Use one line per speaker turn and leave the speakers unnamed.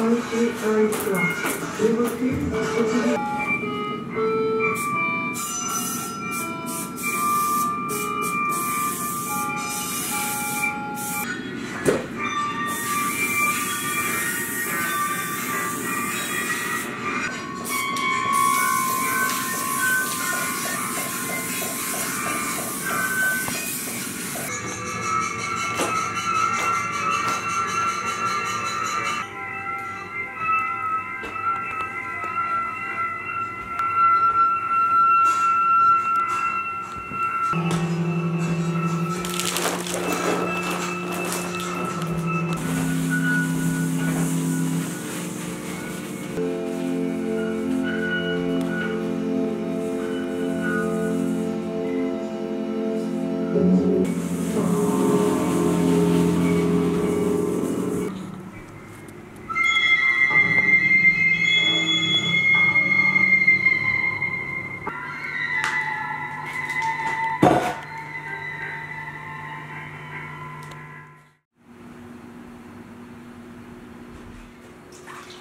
a farci, con relax.